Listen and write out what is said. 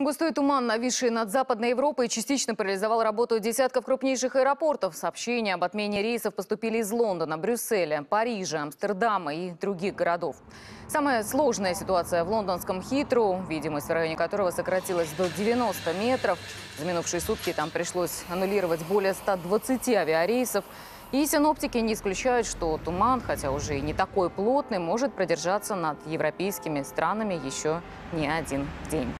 Густой туман, нависший над Западной Европой, частично парализовал работу десятков крупнейших аэропортов. Сообщения об отмене рейсов поступили из Лондона, Брюсселя, Парижа, Амстердама и других городов. Самая сложная ситуация в лондонском Хитру, видимость в районе которого сократилась до 90 метров. За минувшие сутки там пришлось аннулировать более 120 авиарейсов. И синоптики не исключают, что туман, хотя уже и не такой плотный, может продержаться над европейскими странами еще не один день.